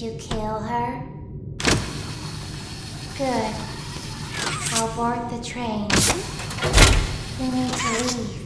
Did you kill her? Good. I'll board the train. We need to leave.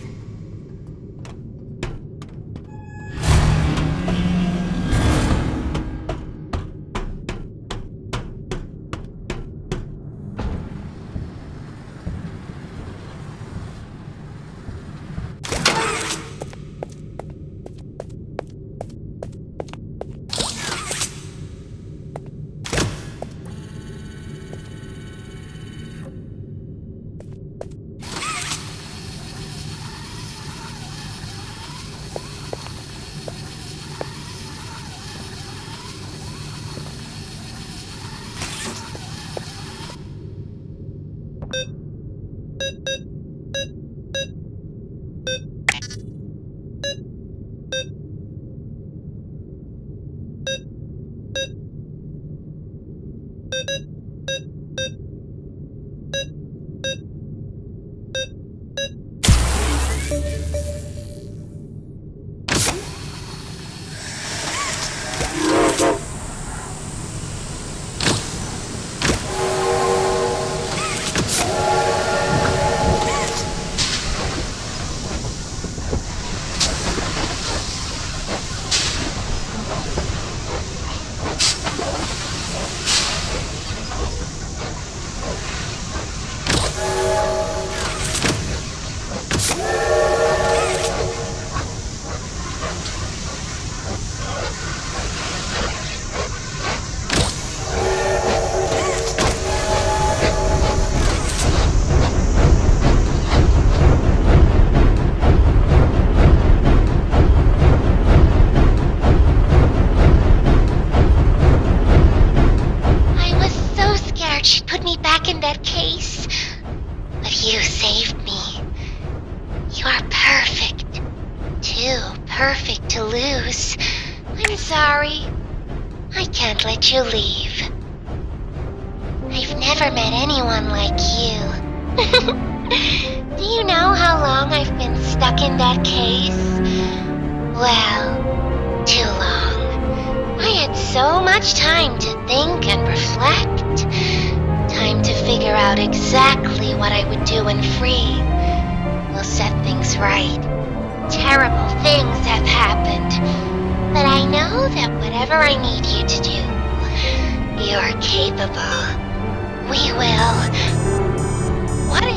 I so she'd put me back in that case. But you saved me. You're perfect. Too perfect to lose. I'm sorry. I can't let you leave. I've never met anyone like you. Do you know how long I've been stuck in that case? Well, too long. I had so much time to think and reflect. Exactly what I would do when free. We'll set things right. Terrible things have happened. But I know that whatever I need you to do, you're capable. We will. What?